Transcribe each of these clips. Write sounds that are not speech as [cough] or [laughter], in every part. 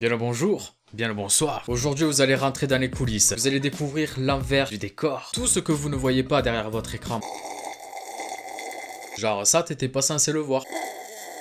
Bien le bonjour, bien le bonsoir. Aujourd'hui, vous allez rentrer dans les coulisses. Vous allez découvrir l'envers du décor. Tout ce que vous ne voyez pas derrière votre écran. Genre ça, t'étais pas censé le voir.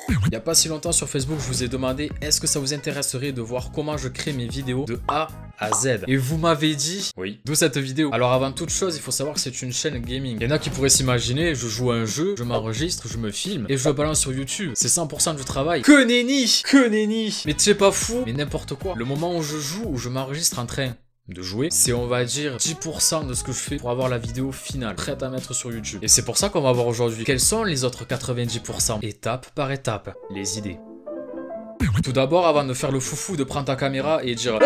Il n'y a pas si longtemps sur Facebook, je vous ai demandé est-ce que ça vous intéresserait de voir comment je crée mes vidéos de A à Z. Et vous m'avez dit oui. D'où cette vidéo. Alors avant toute chose, il faut savoir que c'est une chaîne gaming. Il y en a qui pourraient s'imaginer, je joue à un jeu, je m'enregistre, je me filme et je le balance sur YouTube. C'est 100% du travail. Que nenni Que nenni Mais tu pas fou Mais n'importe quoi. Le moment où je joue, où je m'enregistre en train de jouer, c'est on va dire 10% de ce que je fais pour avoir la vidéo finale prête à mettre sur YouTube. Et c'est pour ça qu'on va voir aujourd'hui quels sont les autres 90%, étape par étape, les idées. Tout d'abord, avant de faire le foufou, de prendre ta caméra et dire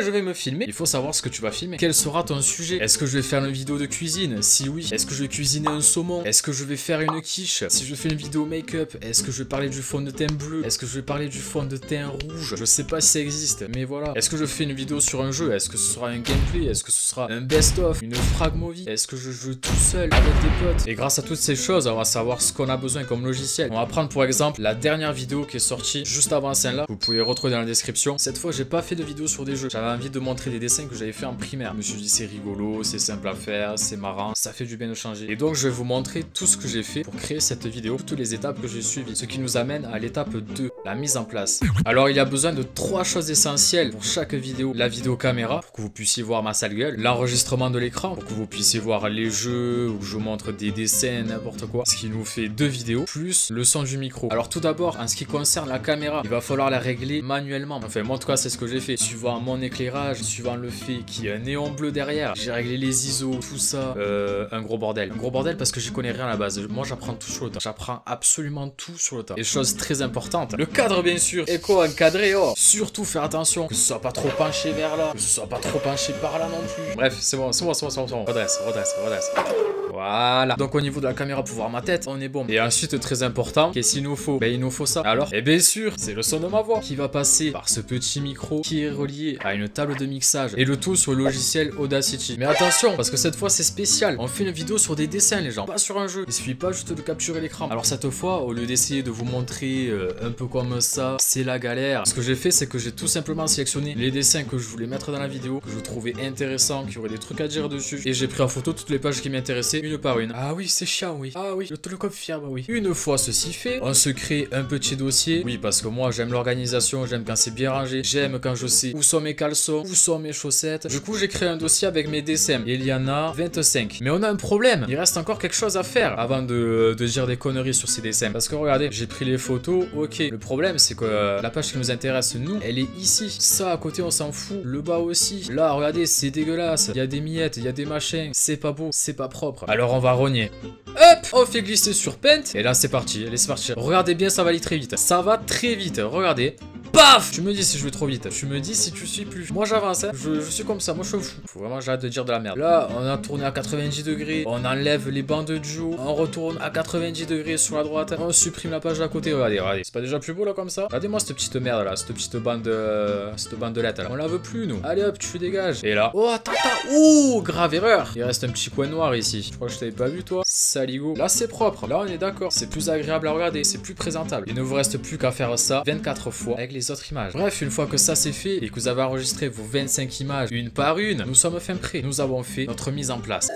je vais me filmer, il faut savoir ce que tu vas filmer. Quel sera ton sujet? Est-ce que je vais faire une vidéo de cuisine? Si oui, est-ce que je vais cuisiner un saumon? Est-ce que je vais faire une quiche? Si je fais une vidéo make-up, est-ce que je vais parler du fond de teint bleu? Est-ce que je vais parler du fond de teint rouge? Je sais pas si ça existe, mais voilà. Est-ce que je fais une vidéo sur un jeu? Est-ce que ce sera un gameplay? Est-ce que ce sera un best-of? Une frag movie? Est-ce que je joue tout seul avec des potes? Et grâce à toutes ces choses, on va savoir ce qu'on a besoin comme logiciel. On va prendre pour exemple la dernière vidéo qui est sortie juste avant celle-là. Vous pouvez retrouver dans la description. Cette fois, j'ai pas fait de vidéo sur des jeux. J'avais envie de montrer des dessins que j'avais fait en primaire. Je me suis dit, c'est rigolo, c'est simple à faire, c'est marrant, ça fait du bien de changer. Et donc, je vais vous montrer tout ce que j'ai fait pour créer cette vidéo, toutes les étapes que j'ai suivies. Ce qui nous amène à l'étape 2, la mise en place. Alors, il a besoin de trois choses essentielles pour chaque vidéo. La vidéo caméra, pour que vous puissiez voir ma sale gueule. L'enregistrement de l'écran, pour que vous puissiez voir les jeux, où je vous montre des dessins, n'importe quoi. Ce qui nous fait deux vidéos, plus le son du micro. Alors, tout d'abord, en ce qui concerne la caméra, il va falloir la régler manuellement. Enfin, moi, en tout cas, c'est ce que j'ai fait. Suivant mon éclairage, suivant le fait qu'il y a un néon bleu derrière, j'ai réglé les ISO, tout ça. Euh, un gros bordel. Gros bordel parce que j'y connais rien à la base. Moi, j'apprends tout sur le temps. J'apprends absolument tout sur le temps. Et chose très importante, le cadre, bien sûr. Écho encadré, oh. Surtout faire attention que ce soit pas trop penché vers là, que ce soit pas trop penché par là non plus. Bref, c'est bon, c'est bon, c'est bon, c'est bon. Redresse, redresse, redresse. Voilà. Donc au niveau de la caméra pour voir ma tête, on est bon. Et ensuite, très important, qu'est-ce qu'il nous faut? Ben il nous faut ça. Alors, et bien sûr, c'est le son de ma voix qui va passer par ce petit micro qui est relié à une table de mixage. Et le tout sur le logiciel Audacity. Mais attention, parce que cette fois c'est spécial. On fait une vidéo sur des dessins les gens, pas sur un jeu. Il suffit pas juste de capturer l'écran. Alors cette fois, au lieu d'essayer de vous montrer euh, un peu comme ça, c'est la galère. Ce que j'ai fait, c'est que j'ai tout simplement sélectionné les dessins que je voulais mettre dans la vidéo, que je trouvais intéressants, qui auraient des trucs à dire dessus. Et j'ai pris en photo toutes les pages qui m'intéressaient, une par une. Ah oui, c'est chiant, oui. Ah oui, je te le confirme, oui. Une fois ceci fait, on se crée un petit dossier. Oui, parce que moi, j'aime l'organisation, j'aime quand c'est bien rangé, j'aime quand je sais où sont mes caleçons, où sont mes chaussettes. Du coup, j'ai créé un dossier avec mes dessins. il y en a 25. Mais on a un problème. Il reste encore quelque chose à faire avant de, de dire des conneries sur ces dessins. Parce que regardez, j'ai pris les photos, ok. Le problème, c'est que euh, la page qui nous intéresse, nous, elle est ici. Ça, à côté, on s'en fout. Le bas aussi. Là, regardez, c'est dégueulasse. Il y a des miettes, il y a des machins. C'est pas beau, c'est pas propre. Alors, on va rogner. Hop On fait glisser sur Paint. Et là, c'est parti. Allez, c'est parti. Regardez bien, ça va aller très vite. Ça va très vite. Regardez. Paf Tu me dis si je vais trop vite. Tu me dis si tu suis plus. Moi j'avance, hein. je, suis comme ça, moi je suis fou. Faut vraiment j'arrête de dire de la merde. Là, on a tourné à 90 degrés. On enlève les bandes de Joe. On retourne à 90 degrés sur la droite. On supprime la page à côté. Regardez, regardez. C'est pas déjà plus beau là comme ça? Regardez-moi cette petite merde là. Cette petite bande de. Cette bande de lettres là. On la veut plus nous. Allez hop, tu dégages. Et là. Oh attends, attends. Grave erreur. Il reste un petit coin noir ici. Je crois que je t'avais pas vu toi. Saligo. Là c'est propre. Là on est d'accord. C'est plus agréable à regarder. C'est plus présentable. Il ne vous reste plus qu'à faire ça 24 fois avec les autres images. Bref, une fois que ça c'est fait et que vous avez enregistré vos 25 images une par une, nous sommes fin prêts. Nous avons fait notre mise en place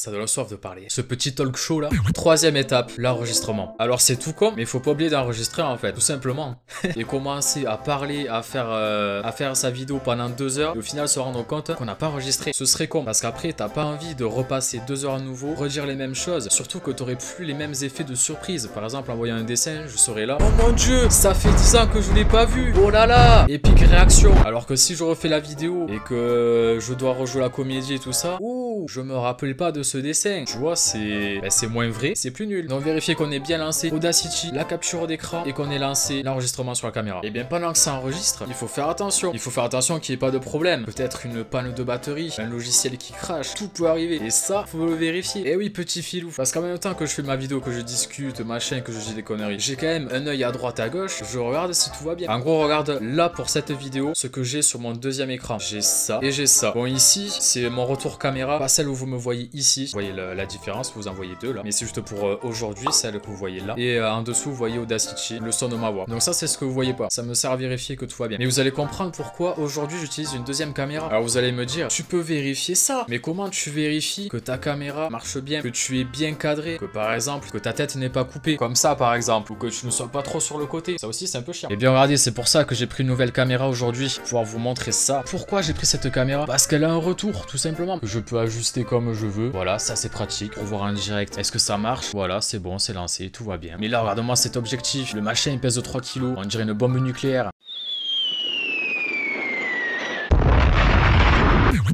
ça donne soif de parler. Ce petit talk show là. Troisième étape, l'enregistrement. Alors c'est tout con, mais il faut pas oublier d'enregistrer en fait, tout simplement. [laughs] et commencer à parler, à faire, euh, à faire sa vidéo pendant deux heures, au final se rendre compte qu'on n'a pas enregistré. Ce serait con, parce qu'après t'as pas envie de repasser deux heures à nouveau, redire les mêmes choses, surtout que t'aurais plus les mêmes effets de surprise. Par exemple, en voyant un dessin, je serais là. Oh mon dieu, ça fait 10 ans que je l'ai pas vu. Oh là là, épique réaction. Alors que si je refais la vidéo et que je dois rejouer la comédie et tout ça, ouh, je me rappelle pas de ce dessin. Tu vois, c'est ben, c'est moins vrai, c'est plus nul. Donc vérifier qu'on est bien lancé Audacity, la capture d'écran et qu'on ait lancé l'enregistrement sur la caméra. Et bien pendant que ça enregistre, il faut faire attention. Il faut faire attention qu'il n'y ait pas de problème. Peut-être une panne de batterie, un logiciel qui crache, tout peut arriver. Et ça, faut le vérifier. Et oui, petit filou. Parce qu'en même temps que je fais ma vidéo, que je discute, machin, que je dis des conneries, j'ai quand même un œil à droite, à gauche. Je regarde si tout va bien. En gros, regarde là pour cette vidéo, ce que j'ai sur mon deuxième écran. J'ai ça et j'ai ça. Bon, ici, c'est mon retour caméra, pas celle où vous me voyez ici vous voyez la, différence, vous en voyez deux là. Mais c'est juste pour euh, aujourd'hui, celle que vous voyez là. Et euh, en dessous, vous voyez Audacity, le son de ma voix. Donc ça, c'est ce que vous voyez pas. Ça me sert à vérifier que tout va bien. Mais vous allez comprendre pourquoi aujourd'hui j'utilise une deuxième caméra. Alors vous allez me dire, tu peux vérifier ça. Mais comment tu vérifies que ta caméra marche bien, que tu es bien cadré, que par exemple, que ta tête n'est pas coupée, comme ça par exemple, ou que tu ne sois pas trop sur le côté. Ça aussi, c'est un peu chiant. Et eh bien regardez, c'est pour ça que j'ai pris une nouvelle caméra aujourd'hui, pour pouvoir vous montrer ça. Pourquoi j'ai pris cette caméra? Parce qu'elle a un retour, tout simplement. Que je peux ajuster comme je veux. Voilà, ça c'est pratique pour voir en direct. Est-ce que ça marche? Voilà, c'est bon, c'est lancé, tout va bien. Mais là, regarde-moi cet objectif. Le machin, il pèse de 3 kg. On dirait une bombe nucléaire.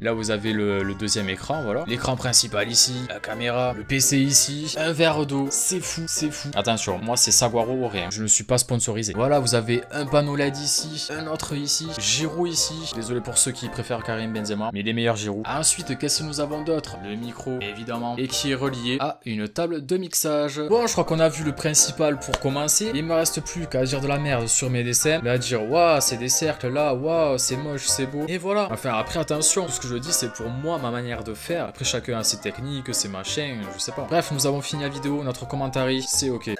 Là, vous avez le, deuxième écran, voilà. L'écran principal ici, la caméra, le PC ici, un verre d'eau. C'est fou, c'est fou. Attention, moi, c'est Saguaro ou rien. Je ne suis pas sponsorisé. Voilà, vous avez un panneau LED ici, un autre ici, Giroud ici. Désolé pour ceux qui préfèrent Karim Benzema, mais les meilleurs Giroud. Ensuite, qu'est-ce que nous avons d'autre? Le micro, évidemment, et qui est relié à une table de mixage. Bon, je crois qu'on a vu le principal pour commencer. Il me reste plus qu'à dire de la merde sur mes dessins, mais à dire, waouh, c'est des cercles là, waouh, c'est moche, c'est beau. Et voilà. Enfin, après, attention, ce que je c'est pour moi ma manière de faire. Après, chacun a ses techniques, ses machins, je sais pas. Bref, nous avons fini la vidéo. Notre commentaire, c'est ok.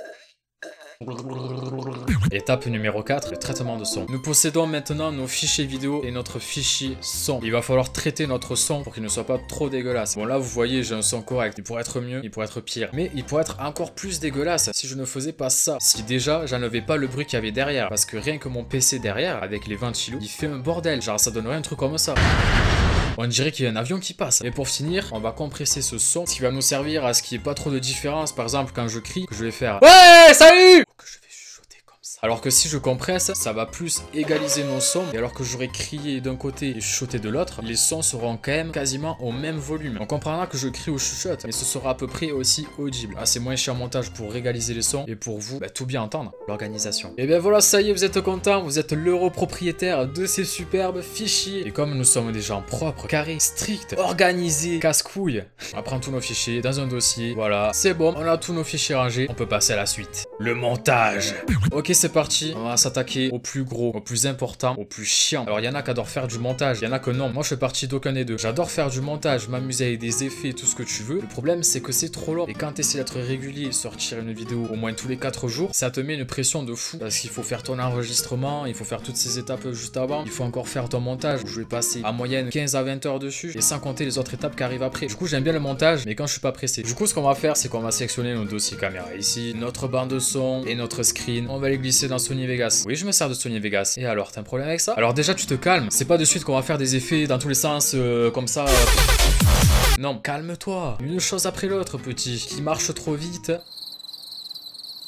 Étape numéro 4, le traitement de son. Nous possédons maintenant nos fichiers vidéo et notre fichier son. Il va falloir traiter notre son pour qu'il ne soit pas trop dégueulasse. Bon là vous voyez j'ai un son correct, il pourrait être mieux, il pourrait être pire. Mais il pourrait être encore plus dégueulasse si je ne faisais pas ça. Si déjà j'enlevais pas le bruit qu'il y avait derrière. Parce que rien que mon PC derrière, avec les ventilos, il fait un bordel. Genre ça donnerait un truc comme ça. On dirait qu'il y a un avion qui passe. Et pour finir, on va compresser ce son, ce qui va nous servir à ce qu'il n'y ait pas trop de différence. Par exemple, quand je crie, je vais faire Ouais, salut alors que si je compresse, ça va plus égaliser nos sons. Et alors que j'aurais crié d'un côté et chuchoté de l'autre, les sons seront quand même quasiment au même volume. On comprendra que je crie ou chuchote, mais ce sera à peu près aussi audible. Ah, c'est moins cher montage pour égaliser les sons et pour vous, bah, tout bien entendre. L'organisation. Et bien voilà, ça y est, vous êtes content, vous êtes l'euro propriétaire de ces superbes fichiers. Et comme nous sommes des gens propres, carrés, stricts, organisés, casse-couilles, on prend tous nos fichiers dans un dossier. Voilà, c'est bon, on a tous nos fichiers rangés, on peut passer à la suite. Le montage. Ok, c'est parti. On va s'attaquer au plus gros, au plus important, au plus chiant. Alors, il y en a qui adorent faire du montage, il y en a que non. Moi, je fais partie d'aucun des deux. J'adore faire du montage, m'amuser avec des effets, tout ce que tu veux. Le problème, c'est que c'est trop long. Et quand tu essaies d'être régulier, sortir une vidéo au moins tous les 4 jours, ça te met une pression de fou. Parce qu'il faut faire ton enregistrement, il faut faire toutes ces étapes juste avant. Il faut encore faire ton montage. je vais passer en moyenne 15 à 20 heures dessus. Et sans compter les autres étapes qui arrivent après. Du coup, j'aime bien le montage, mais quand je suis pas pressé. Du coup, ce qu'on va faire, c'est qu'on va sélectionner nos dossiers caméra ici, notre bande de son et notre screen. On va les glisser dans Sony Vegas. Oui, je me sers de Sony Vegas. Et alors, t'as un problème avec ça? Alors déjà, tu te calmes. C'est pas de suite qu'on va faire des effets dans tous les sens, euh, comme ça. Non, calme-toi. Une chose après l'autre, petit. Qui marche trop vite.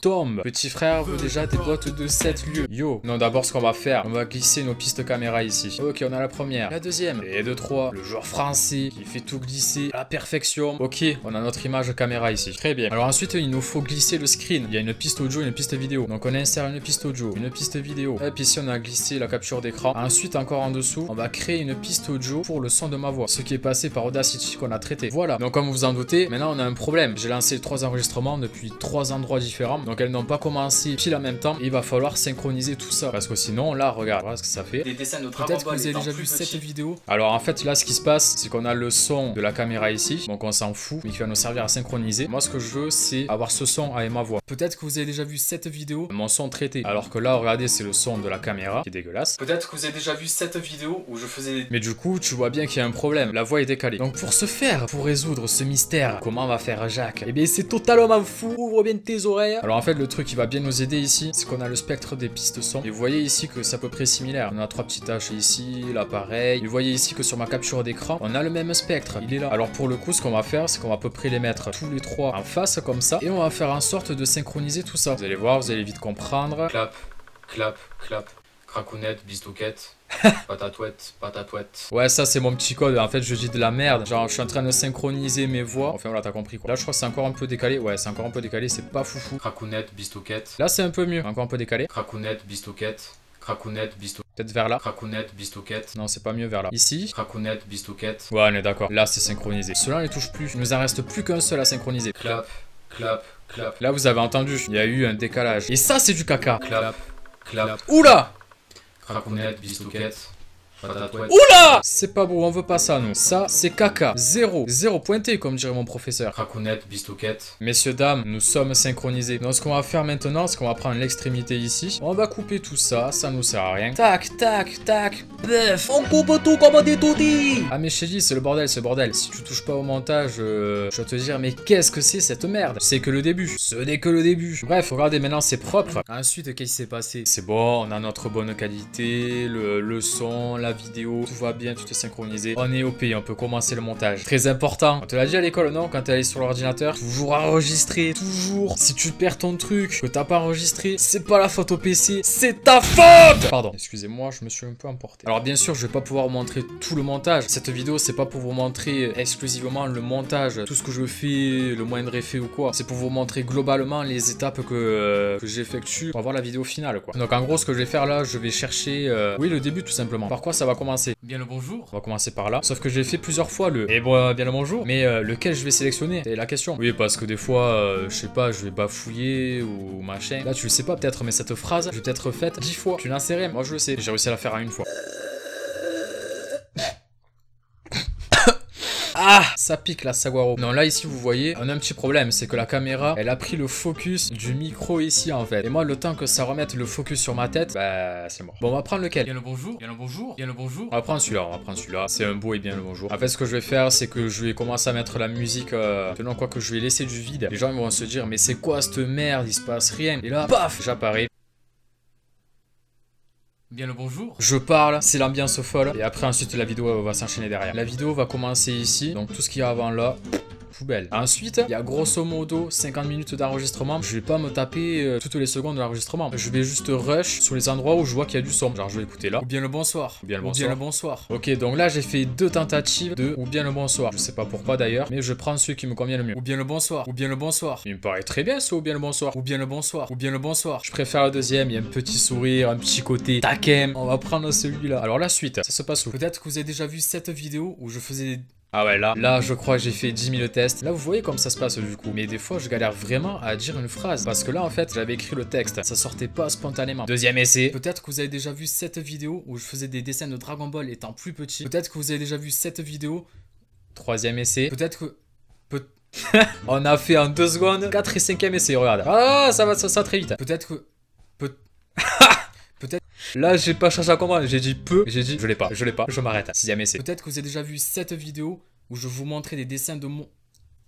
Tombe. Petit frère veut déjà des boîtes de 7 lieux. Yo. Non, d'abord, ce qu'on va faire, on va glisser nos pistes caméra ici. Ok, on a la première. La deuxième. Et de trois. Le joueur français qui fait tout glisser à la perfection. Ok, on a notre image caméra ici. Très bien. Alors ensuite, il nous faut glisser le screen. Il y a une piste audio une piste vidéo. Donc on insère une piste audio, une piste vidéo. Et puis ici, on a glissé la capture d'écran. Ensuite, encore en dessous, on va créer une piste audio pour le son de ma voix. Ce qui est passé par Audacity qu'on a traité. Voilà. Donc comme vous vous en doutez, maintenant on a un problème. J'ai lancé trois enregistrements depuis trois endroits différents. Donc elles n'ont pas commencé pile en même temps. Il va falloir synchroniser tout ça. Parce que sinon, là, regarde, voilà ce que ça fait. Des dessins de Peut-être que vous avez déjà vu cette vidéo. Alors en fait, là, ce qui se passe, c'est qu'on a le son de la caméra ici. Donc on s'en fout, mais qui va nous servir à synchroniser. Moi, ce que je veux, c'est avoir ce son avec ma voix. Peut-être que vous avez déjà vu cette vidéo, mon son traité. Alors que là, regardez, c'est le son de la caméra qui est dégueulasse. Peut-être que vous avez déjà vu cette vidéo où je faisais... Mais du coup, tu vois bien qu'il y a un problème. La voix est décalée. Donc pour ce faire, pour résoudre ce mystère, comment va faire Jacques? Eh bien, c'est totalement fou. Ouvre bien tes oreilles. Alors en fait, le truc qui va bien nous aider ici, c'est qu'on a le spectre des pistes son. Et vous voyez ici que c'est à peu près similaire. On a trois petites taches ici, là pareil. Et vous voyez ici que sur ma capture d'écran, on a le même spectre. Il est là. Alors pour le coup, ce qu'on va faire, c'est qu'on va à peu près les mettre tous les trois en face comme ça. Et on va faire en sorte de synchroniser tout ça. Vous allez voir, vous allez vite comprendre. Clap, clap, clap. Cracounette, bistouquette. [laughs] patatouette, patatouette. Ouais, ça c'est mon petit code. En fait, je dis de la merde. Genre, je suis en train de synchroniser mes voix. Enfin, voilà, t'as compris quoi. Là, je crois que c'est encore un peu décalé. Ouais, c'est encore un peu décalé. C'est pas foufou. Cracounette, bistouquette. Là, c'est un peu mieux. Encore un peu décalé. Cracounette, bistouquette. Cracounette, bistouquette. Peut-être vers là. Cracounette, bistouquette. Non, c'est pas mieux vers là. Ici. Cracounette, bistouquette. Ouais, on est d'accord. Là, c'est synchronisé. Cela ne touche plus. Il nous en reste plus qu'un seul à synchroniser. Clap, clap, clap. Là, vous avez entendu. Il y a eu un décalage. Et ça, c'est du caca. Clap, clap. Oula Cracounette, bistouquette. Oula C'est pas beau, on veut pas ça, nous. Ça, c'est caca. Zéro. Zéro pointé, comme dirait mon professeur. cracounette, bistoquette, Messieurs, dames, nous sommes synchronisés. Donc ce qu'on va faire maintenant, c'est qu'on va prendre l'extrémité ici. On va couper tout ça, ça nous sert à rien. Tac, tac, tac, bœuf. On coupe tout comme des tout dit. Ah mais chérie, c'est le bordel, c'est le bordel. Si tu touches pas au montage, euh, je vais te dire, mais qu'est-ce que c'est cette merde? C'est que le début. Ce n'est que le début. Bref, regardez, maintenant c'est propre. Ensuite, qu'est-ce qui s'est passé? C'est bon, on a notre bonne qualité, le, le son, la vidéo, tout va bien, tout est synchronisé. On est pays, on peut commencer le montage. Très important. On te l'a dit à l'école, non? Quand t'es allé sur l'ordinateur, toujours enregistrer, toujours. Si tu perds ton truc, que t'as pas enregistré, c'est pas la faute au PC, c'est ta faute Pardon, excusez-moi, je me suis un peu emporté. Alors bien sûr, je vais pas pouvoir vous montrer tout le montage. Cette vidéo, c'est pas pour vous montrer exclusivement le montage, tout ce que je fais, le moindre effet ou quoi. C'est pour vous montrer globalement les étapes que, euh, que j'effectue pour avoir la vidéo finale, quoi. Donc en gros, ce que je vais faire là, je vais chercher, euh, oui, le début tout simplement. Par quoi ça va commencer bien le bonjour, on va commencer par là. Sauf que j'ai fait plusieurs fois le et bon, bien le bonjour. Mais euh, lequel je vais sélectionner? C'est la question. Oui, parce que des fois, euh, je sais pas, je vais bafouiller ou machin. Là, tu le sais pas peut-être, mais cette phrase, je vais peut-être faite dix fois. Tu rien. Moi, je le sais. J'ai réussi à la faire en une fois. Ah Ça pique la Saguaro. Non, là ici vous voyez, on a un petit problème, c'est que la caméra, elle a pris le focus du micro ici en fait. Et moi, le temps que ça remette le focus sur ma tête, bah c'est mort. Bon, on va prendre lequel? Bien le bonjour, bien le bonjour, bien le bonjour, on va prendre celui-là, on va prendre celui-là. C'est un beau et bien le bonjour. En fait, ce que je vais faire, c'est que je vais commencer à mettre la musique. Euh, tenant quoi que je vais laisser du vide. Les gens ils vont se dire, mais c'est quoi cette merde? Il se passe rien. Et là, paf J'apparais. Bien le bonjour, Je parle, c'est l'ambiance folle. Et après, ensuite, la vidéo va s'enchaîner derrière. La vidéo va commencer ici. Donc, tout ce qu'il y a avant là. Poubelle. Ensuite, il y a grosso modo 50 minutes d'enregistrement. Je vais pas me taper euh, toutes les secondes de l'enregistrement. Je vais juste rush sur les endroits où je vois qu'il y a du son. Genre, je vais écouter là. ou bien le bonsoir, Ou bien le ou bonsoir. bien le bonsoir, Ok, donc là j'ai fait deux tentatives de ou bien le bonsoir. Je sais pas pourquoi d'ailleurs, mais je prends celui qui me convient le mieux. ou bien le bonsoir, ou bien le bonsoir, Il me paraît très bien ce ou bien le bonsoir. ou bien le bonsoir, ou bien le bonsoir, Je préfère le deuxième, il y a un petit sourire, un petit côté taquin. On va prendre celui-là. Alors la suite, ça se passe où? Peut-être que vous avez déjà vu cette vidéo où je faisais Ah ouais, là, là je crois que j'ai fait 10 000 tests. Là vous voyez comme ça se passe du coup. Mais des fois je galère vraiment à dire une phrase. Parce que là en fait j'avais écrit le texte, ça sortait pas spontanément. Deuxième essai. Peut-être que vous avez déjà vu cette vidéo où je faisais des dessins de Dragon Ball étant plus petit. Peut-être que vous avez déjà vu cette vidéo. Troisième essai. Peut-être que. [laughs] On a fait en deux secondes 4 et 5 essai, regarde. Ah ça va ça, très vite. Peut-être que. [laughs] Là, j'ai pas cherché à comprendre. J'ai dit peu. J'ai dit je l'ai pas. Je l'ai pas. Je m'arrête. Sixième essai. Peut-être que vous avez déjà vu cette vidéo où je vous montrais des dessins de mon.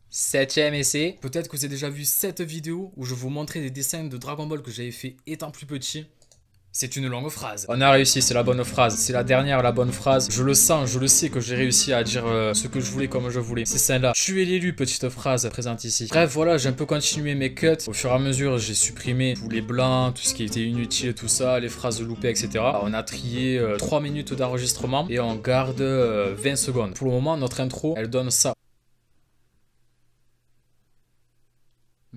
Septième essai. Peut-être que vous avez déjà vu cette vidéo où je vous montrais des dessins de Dragon Ball que j'avais fait étant plus petit. C'est une longue phrase. On a réussi, c'est la bonne phrase. C'est la dernière, la bonne phrase. Je le sens, je le sais que j'ai réussi à dire euh, ce que je voulais comme je voulais. C'est celle-là. Tu es l'élu, petite phrase présente ici. Bref, voilà, j'ai un peu continué mes cuts. Au fur et à mesure, j'ai supprimé tous les blancs, tout ce qui était inutile, tout ça, les phrases loupées, etc. On a trié euh, 3 minutes d'enregistrement et on garde euh, 20 secondes. Pour le moment, notre intro, elle donne ça.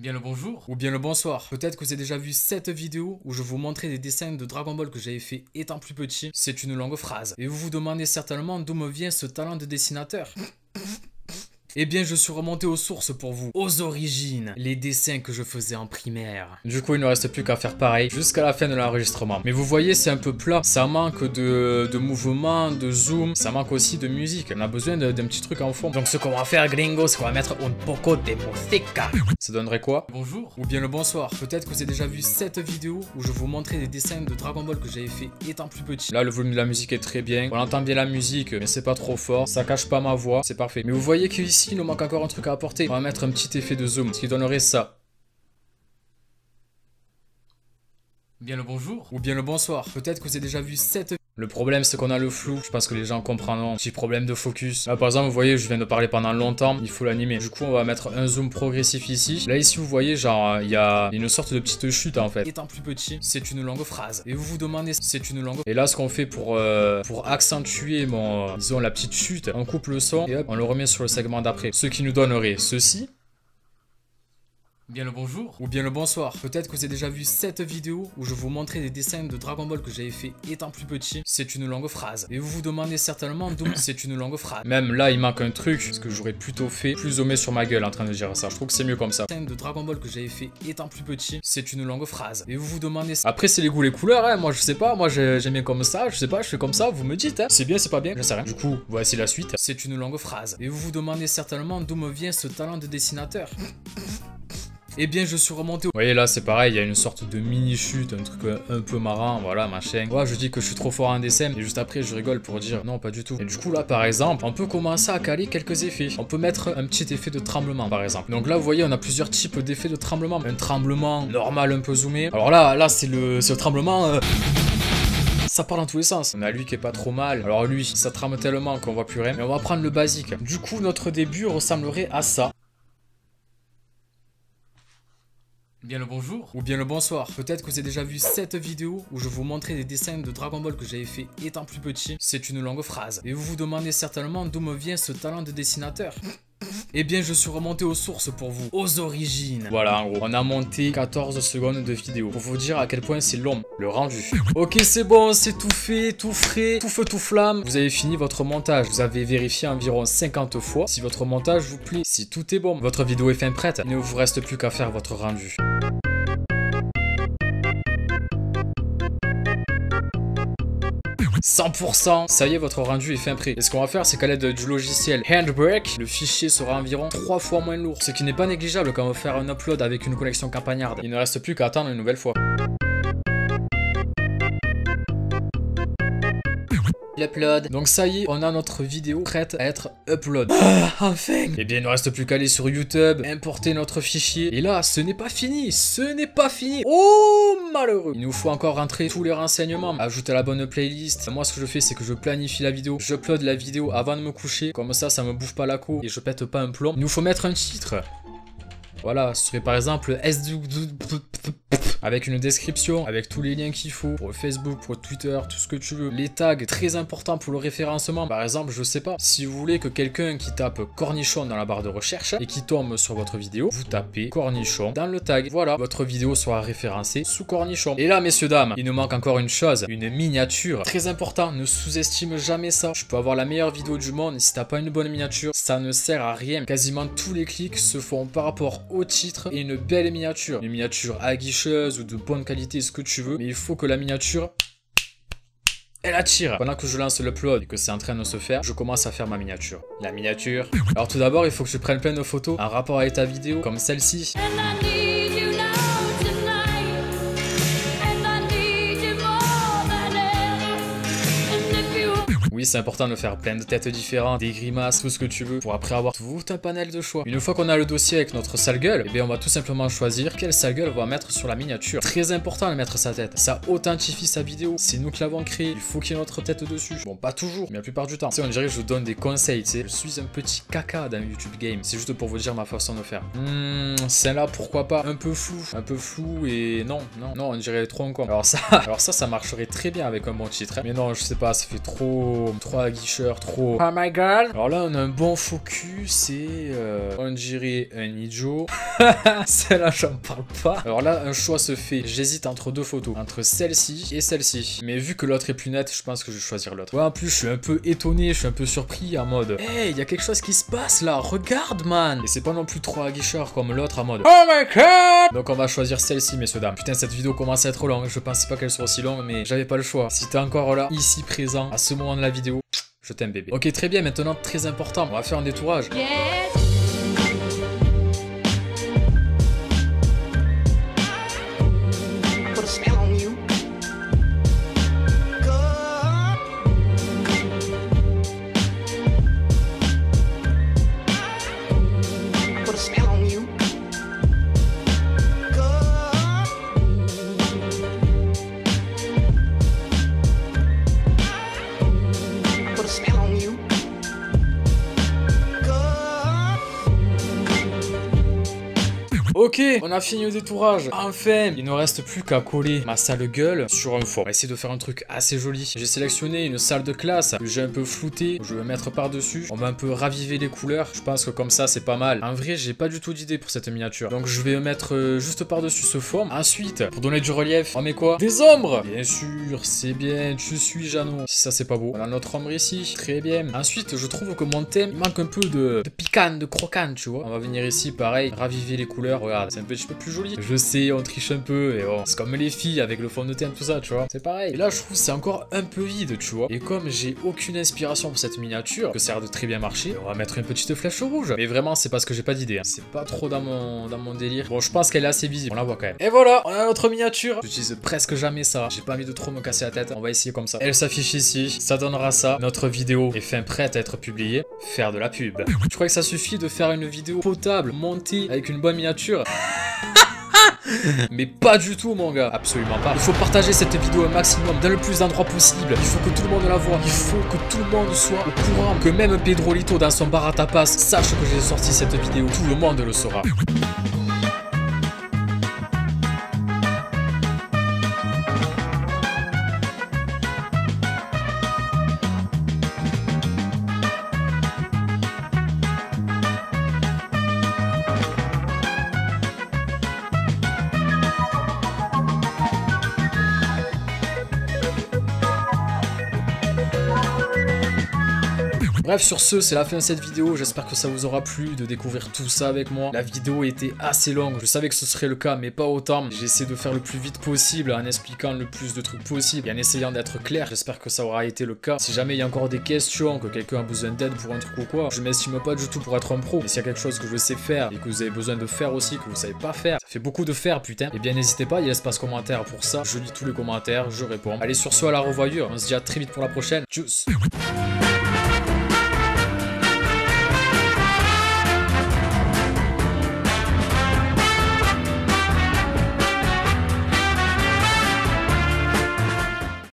Bien le bonjour, ou bien le bonsoir. Peut-être que vous avez déjà vu cette vidéo où je vous montrais des dessins de Dragon Ball que j'avais fait étant plus petit. C'est une longue phrase. Et vous vous demandez certainement d'où me vient ce talent de dessinateur. Eh bien, je suis remonté aux sources pour vous, aux origines, les dessins que je faisais en primaire. Du coup, il ne reste plus qu'à faire pareil jusqu'à la fin de l'enregistrement. Mais vous voyez, c'est un peu plat. Ça manque de, de mouvement, de zoom. Ça manque aussi de musique. On a besoin d'un petit truc en fond. Donc, ce qu'on va faire, gringo, c'est qu'on va mettre un poco de música. Ça donnerait quoi? Bonjour, ou bien le bonsoir. Peut-être que vous avez déjà vu cette vidéo où je vous montrais des dessins de Dragon Ball que j'avais fait étant plus petit. Là, le volume de la musique est très bien. On entend bien la musique, mais c'est pas trop fort. Ça cache pas ma voix. C'est parfait. Mais vous voyez qu'ici, il nous manque encore un truc à apporter. On va mettre un petit effet de zoom, ce qui donnerait ça. Bien le bonjour, ou bien le bonsoir. Peut-être que vous avez déjà vu cette Le problème, c'est qu'on a le flou. Je pense que les gens comprendront. Petit problème de focus. Là, par exemple, vous voyez, je viens de parler pendant longtemps. Il faut l'animer. Du coup, on va mettre un zoom progressif ici. Là, ici, vous voyez, genre, il y a une sorte de petite chute en fait. étant plus petit, c'est une longue phrase. Et vous vous demandez, c'est une longue Et là, ce qu'on fait pour, euh, pour accentuer, mon, euh, disons, la petite chute, on coupe le son et hop, on le remet sur le segment d'après. Ce qui nous donnerait ceci. Bien le bonjour ou bien le bonsoir. Peut-être que vous avez déjà vu cette vidéo où je vous montrais des dessins de Dragon Ball que j'avais fait étant plus petit. C'est une longue phrase. Et vous vous demandez certainement d'où [coughs] c'est une longue phrase. Même là, il manque un truc, ce que j'aurais plutôt fait plus zoomé sur ma gueule en train de dire ça. Je trouve que c'est mieux comme ça. Dessin de Dragon Ball que j'avais fait étant plus petit, c'est une longue phrase. Et vous vous demandez... Après, c'est les goûts, les couleurs, hein. Moi, je sais pas. Moi, j'aime bien comme ça. Je sais pas, je fais comme ça. Vous me dites, hein. C'est bien, c'est pas bien. Je sais rien. Du coup, voici la suite. C'est une longue phrase. Et vous vous demandez certainement d'où me vient ce talent de dessinateur. Eh bien, je suis remonté. Vous voyez, là, c'est pareil, il y a une sorte de mini-chute, un truc un peu marrant, voilà, machin. Moi, je dis que je suis trop fort en dessin, et juste après, je rigole pour dire non, pas du tout. Et du coup, là, par exemple, on peut commencer à caler quelques effets. On peut mettre un petit effet de tremblement, par exemple. Donc là, vous voyez, on a plusieurs types d'effets de tremblement. Un tremblement normal, un peu zoomé. Alors là, là, c'est le, le tremblement... Euh, ça part dans tous les sens. On a lui qui est pas trop mal. Alors lui, ça trame tellement qu'on voit plus rien. Mais on va prendre le basique. Du coup, notre début ressemblerait à ça. Bien le bonjour ou bien le bonsoir. Peut-être que vous avez déjà vu cette vidéo où je vous montrais des dessins de Dragon Ball que j'avais fait étant plus petit. C'est une longue phrase. Et vous vous demandez certainement d'où me vient ce talent de dessinateur. Eh bien, je suis remonté aux sources pour vous, aux origines. Voilà, en gros, on a monté 14 secondes de vidéo pour vous dire à quel point c'est long, le rendu. Ok, c'est bon, c'est tout fait, tout frais, tout feu, tout flamme. Vous avez fini votre montage. Vous avez vérifié environ 50 fois si votre montage vous plaît. Si tout est bon, votre vidéo est fin prête. Il ne vous reste plus qu'à faire votre rendu. 100%, ça y est, votre rendu est fin prêt. Et ce qu'on va faire, c'est qu'à l'aide du logiciel Handbrake, le fichier sera environ 3 fois moins lourd, ce qui n'est pas négligeable quand on va faire un upload avec une connexion campagnarde. Il ne reste plus qu'à attendre une nouvelle fois. L'upload. Donc ça y est, on a notre vidéo prête à être upload. Ah, enfin Eh bien, il ne reste plus qu'à aller sur YouTube, importer notre fichier. Et là, ce n'est pas fini, ce n'est pas fini. Oh, malheureux Il nous faut encore rentrer tous les renseignements, ajouter la bonne playlist. Moi, ce que je fais, c'est que je planifie la vidéo. J'upload la vidéo avant de me coucher. Comme ça, ça me bouffe pas la co et je pète pas un plomb. Il nous faut mettre un titre. Voilà, ce serait par exemple avec une description, avec tous les liens qu'il faut pour Facebook, pour Twitter, tout ce que tu veux. Les tags, très importants pour le référencement. Par exemple, je sais pas, si vous voulez que quelqu'un qui tape cornichon dans la barre de recherche et qui tombe sur votre vidéo, vous tapez cornichon dans le tag. Voilà, votre vidéo sera référencée sous cornichon. Et là, messieurs, dames, il nous manque encore une chose, une miniature. Très important, ne sous-estime jamais ça. Je peux avoir la meilleure vidéo du monde, si t'as pas une bonne miniature, ça ne sert à rien. Quasiment tous les clics se font par rapport au titre et une belle miniature. Une miniature aguicheuse, ou de bonne qualité, ce que tu veux, mais il faut que la miniature elle attire. Pendant que je lance l'upload et que c'est en train de se faire, je commence à faire ma miniature. La miniature. Alors tout d'abord, il faut que je prenne plein de photos en rapport avec ta vidéo, comme celle-ci. C'est important de faire plein de têtes différentes, des grimaces, tout ce que tu veux, pour après avoir tout un panel de choix. Une fois qu'on a le dossier avec notre sale gueule, eh bien on va tout simplement choisir quelle sale gueule on va mettre sur la miniature. Très important de mettre sa tête. Ça authentifie sa vidéo. C'est nous qui l'avons créé. Il faut qu'il y ait notre tête dessus. Bon, pas toujours, mais la plupart du temps. Tu on dirait que je donne des conseils, tu sais. Je suis un petit caca dans YouTube Game. C'est juste pour vous dire ma façon de faire. Hmm, celle-là, pourquoi pas? Un peu flou. Un peu flou et non, non, non, on dirait trop un con. Alors ça, [laughs] alors ça, ça marcherait très bien avec un bon titre. Hein. Mais non, je sais pas, ça fait trop trop, aguicheur, trop... Oh my god Alors là, on a un bon focus et... Euh, on dirait un idiot. Celle-là, j'en parle pas. Alors là, un choix se fait. J'hésite entre deux photos. Entre celle-ci et celle-ci. Mais vu que l'autre est plus nette, je pense que je vais choisir l'autre. Ouais, en plus, je suis un peu étonné, je suis un peu surpris en mode... Hey, il y a quelque chose qui se passe là, regarde, man Et c'est pas non plus trop aguicheur comme l'autre en mode... Oh my god Donc on va choisir celle-ci, messieurs, dames. Putain, cette vidéo commence à être longue. Je pensais pas qu'elle soit aussi longue, mais j'avais pas le choix. Si t'es encore là, ici présent, à ce moment de la vidéo, je t'aime bébé. Ok, très bien, maintenant, très important, on va faire un détourage. On a fini le détourage. Enfin, il ne reste plus qu'à coller ma sale gueule sur un fond. On va essayer de faire un truc assez joli. J'ai sélectionné une salle de classe que j'ai un peu floutée. Je vais mettre par-dessus. On va un peu raviver les couleurs. Je pense que comme ça, c'est pas mal. En vrai, j'ai pas du tout d'idée pour cette miniature. Donc je vais mettre euh, juste par-dessus ce fond. Ensuite, pour donner du relief, on met quoi? Des ombres Bien sûr, c'est bien. Je suis Jeannot. Si ça, c'est pas beau. On a notre ombre ici. Très bien. Ensuite, je trouve que mon thème, manque un peu de, de de croquant, tu vois. On va venir ici, pareil, raviver les couleurs. Regarde, c'est un petit peu plus joli. Je sais, on triche un peu. Et bon, c'est comme les filles avec le fond de teint, tout ça, tu vois. C'est pareil. Et là, je trouve c'est encore un peu vide, tu vois. Et comme j'ai aucune inspiration pour cette miniature, que ça a l'air de très bien marcher, on va mettre une petite flèche rouge. Mais vraiment, c'est parce que j'ai pas d'idée. Hein. C'est pas trop dans mon, dans mon délire. Bon, je pense qu'elle est assez visible. On la voit quand même. Et voilà, on a notre miniature. J'utilise presque jamais ça. J'ai pas envie de trop me casser la tête. On va essayer comme ça. Elle s'affiche ici. Ça donnera ça. Notre vidéo est fin prête à être publiée. Faire de la pub. Je crois que ça suffit de faire une vidéo potable, montée avec une bonne miniature. Mais pas du tout mon gars, absolument pas. Il faut partager cette vidéo un maximum, dans le plus d'endroits possible. Il faut que tout le monde la voit. Il faut que tout le monde soit au courant. Que même Pedrolito dans son bar à tapas sache que j'ai sorti cette vidéo. Tout le monde le saura. Bref, sur ce, c'est la fin de cette vidéo. J'espère que ça vous aura plu de découvrir tout ça avec moi. La vidéo était assez longue. Je savais que ce serait le cas, mais pas autant. J'essaie de faire le plus vite possible en expliquant le plus de trucs possible et en essayant d'être clair. J'espère que ça aura été le cas. Si jamais il y a encore des questions, que quelqu'un a besoin d'aide pour un truc ou quoi, je m'estime pas du tout pour être un pro. Mais s'il y a quelque chose que je sais faire et que vous avez besoin de faire aussi, que vous savez pas faire, ça fait beaucoup de faire, putain. Et eh bien, n'hésitez pas, il y a l'espace commentaire pour ça. Je lis tous les commentaires, je réponds. Allez, sur ce, à la revoyure. On se dit à très vite pour la prochaine. Tchuss